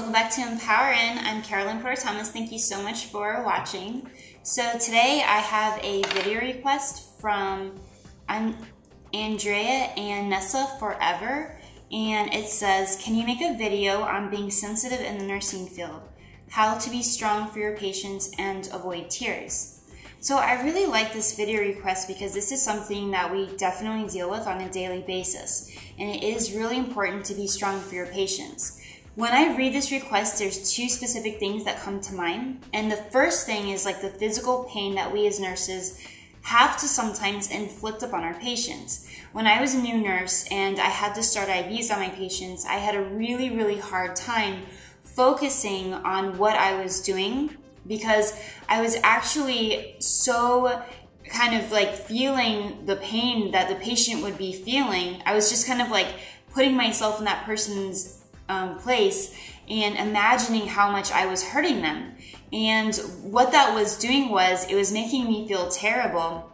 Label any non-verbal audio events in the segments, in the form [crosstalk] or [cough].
welcome back to EmpoweRN. I'm Caroline Porter Thomas. Thank you so much for watching. So today I have a video request from Andrea and Nessa Forever, and it says, "Can you make a video on being sensitive in the nursing field? How to be strong for your patients and avoid tears?" So I really like this video request because this is something that we definitely deal with on a daily basis, and it is really important to be strong for your patients. When I read this request, there's two specific things that come to mind. And the first thing is like the physical pain that we as nurses have to sometimes inflict upon our patients. When I was a new nurse and I had to start IVs on my patients, I had a really, really hard time focusing on what I was doing because I was actually so kind of like feeling the pain that the patient would be feeling. I was just kind of like putting myself in that person's um, place and imagining how much I was hurting them. And what that was doing was it was making me feel terrible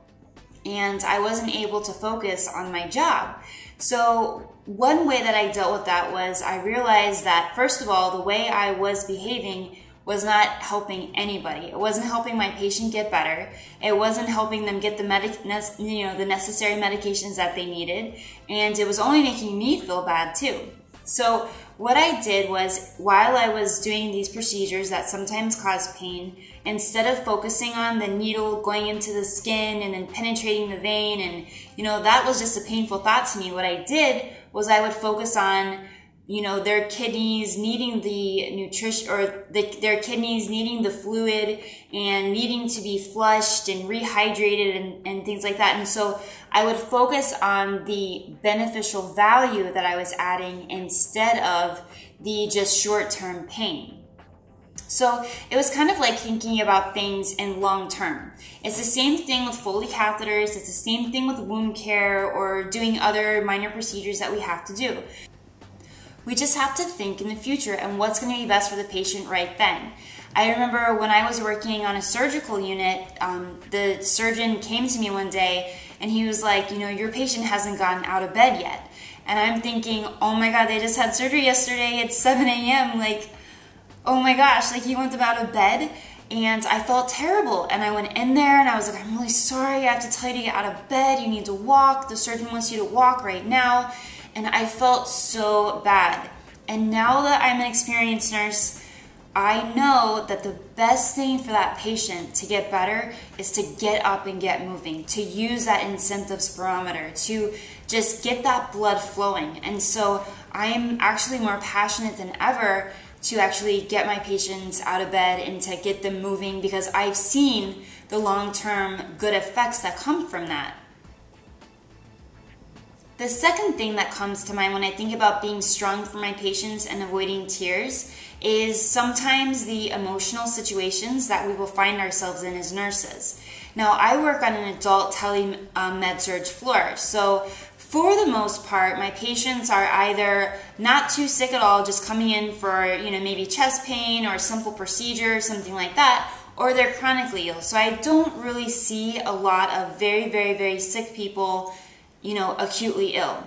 and I wasn't able to focus on my job. So, one way that I dealt with that was I realized that, first of all, the way I was behaving was not helping anybody. It wasn't helping my patient get better. It wasn't helping them get the medic, you know, the necessary medications that they needed, and it was only making me feel bad too. So what I did was while I was doing these procedures that sometimes cause pain, instead of focusing on the needle going into the skin and then penetrating the vein and you know that was just a painful thought to me, what I did was I would focus on you know their kidneys needing the nutrition or the, their kidneys needing the fluid and needing to be flushed and rehydrated and, and things like that and so i would focus on the beneficial value that i was adding instead of the just short-term pain so it was kind of like thinking about things in long term. It's the same thing with Foley catheters, it's the same thing with wound care or doing other minor procedures that we have to do. We just have to think in the future and what's going to be best for the patient right then. I remember when I was working on a surgical unit, um, the surgeon came to me one day and he was like, you know, your patient hasn't gotten out of bed yet. And I'm thinking, oh my God, they just had surgery yesterday. It's 7 a.m. Like, oh my gosh, like he went out of bed. And I felt terrible. And I went in there and I was like, I'm really sorry. I have to tell you to get out of bed. You need to walk. The surgeon wants you to walk right now and I felt so bad. And now that I'm an experienced nurse, I know that the best thing for that patient to get better is to get up and get moving, to use that incentive spirometer, to just get that blood flowing. And so I am actually more passionate than ever to actually get my patients out of bed and to get them moving because I've seen the long term good effects that come from that. The second thing that comes to mind when I think about being strong for my patients and avoiding tears is sometimes the emotional situations that we will find ourselves in as nurses. Now, I work on an adult tele um, med surg floor, so for the most part, my patients are either not too sick at all, just coming in for, you know, maybe chest pain or a simple procedure, something like that, or they're chronically ill. So I don't really see a lot of very, very, very sick people you know, acutely ill.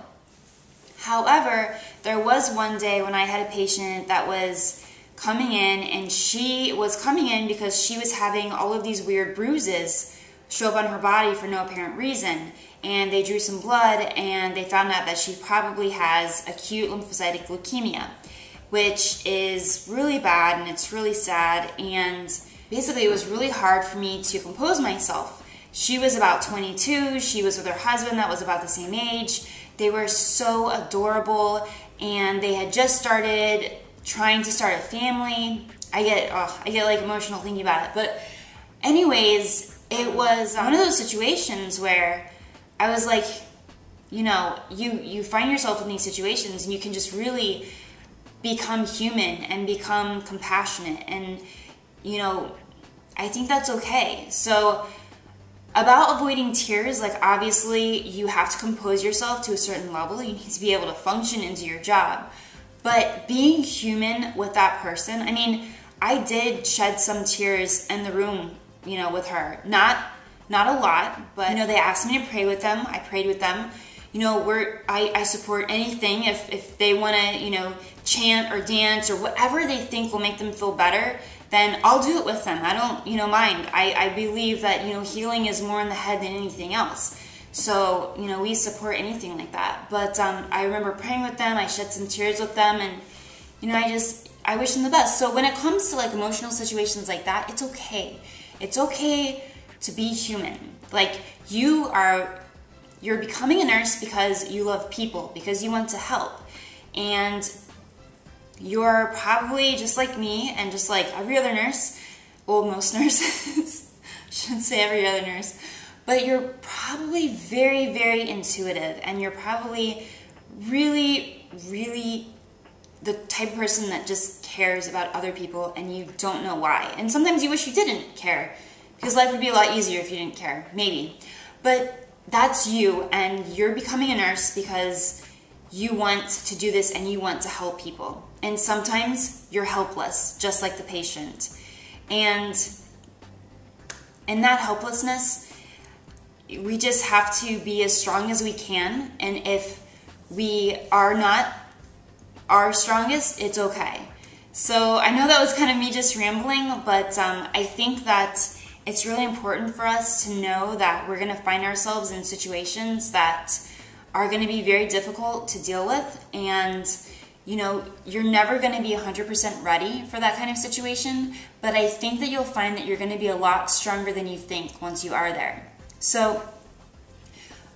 However, there was one day when I had a patient that was coming in and she was coming in because she was having all of these weird bruises show up on her body for no apparent reason. And they drew some blood and they found out that she probably has acute lymphocytic leukemia, which is really bad and it's really sad. And basically, it was really hard for me to compose myself she was about 22. She was with her husband that was about the same age. They were so adorable and they had just started trying to start a family. I get oh, I get like emotional thinking about it. But anyways, it was uh, one of those situations where I was like, you know, you you find yourself in these situations and you can just really become human and become compassionate and you know, I think that's okay. So about avoiding tears, like obviously you have to compose yourself to a certain level. You need to be able to function into your job. But being human with that person, I mean, I did shed some tears in the room, you know, with her. Not not a lot, but you know, they asked me to pray with them. I prayed with them. you know, we're I, I support anything if if they want to, you know, chant or dance or whatever they think will make them feel better, then I'll do it with them. I don't, you know, mind. I, I believe that, you know, healing is more in the head than anything else. So, you know, we support anything like that. But um, I remember praying with them, I shed some tears with them, and, you know, I just, I wish them the best. So when it comes to like emotional situations like that, it's okay. It's okay to be human. Like, you are, you're becoming a nurse because you love people, because you want to help. And you're probably just like me and just like every other nurse, well, most [laughs] nurses, shouldn't say every other nurse, but you're probably very, very intuitive and you're probably really, really the type of person that just cares about other people and you don't know why. And sometimes you wish you didn't care because life would be a lot easier if you didn't care, maybe. But that's you and you're becoming a nurse because you want to do this and you want to help people. And sometimes you're helpless, just like the patient. And in that helplessness, we just have to be as strong as we can. And if we are not our strongest, it's okay. So I know that was kind of me just rambling, but um, I think that it's really important for us to know that we're going to find ourselves in situations that are going to be very difficult to deal with and you know you're never going to be 100% ready for that kind of situation but i think that you'll find that you're going to be a lot stronger than you think once you are there. So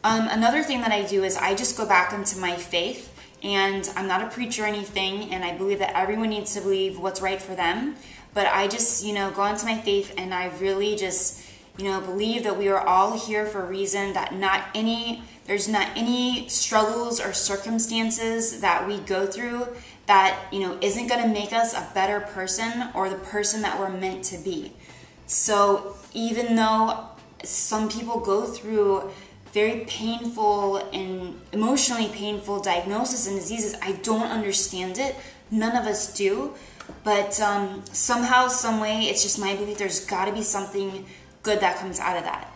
um, another thing that i do is i just go back into my faith and i'm not a preacher or anything and i believe that everyone needs to believe what's right for them but i just you know go into my faith and i really just you know believe that we are all here for a reason that not any there's not any struggles or circumstances that we go through that, you know, isn't going to make us a better person or the person that we're meant to be. So even though some people go through very painful and emotionally painful diagnoses and diseases, I don't understand it. None of us do. But um, somehow, some way, it's just my belief there's got to be something good that comes out of that.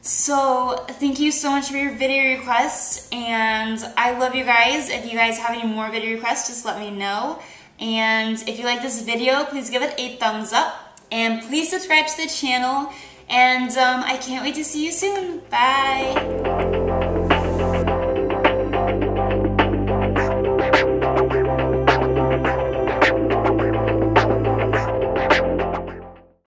So thank you so much for your video request and I love you guys. If you guys have any more video requests, just let me know. And if you like this video, please give it a thumbs up and please subscribe to the channel. And um, I can't wait to see you soon. Bye.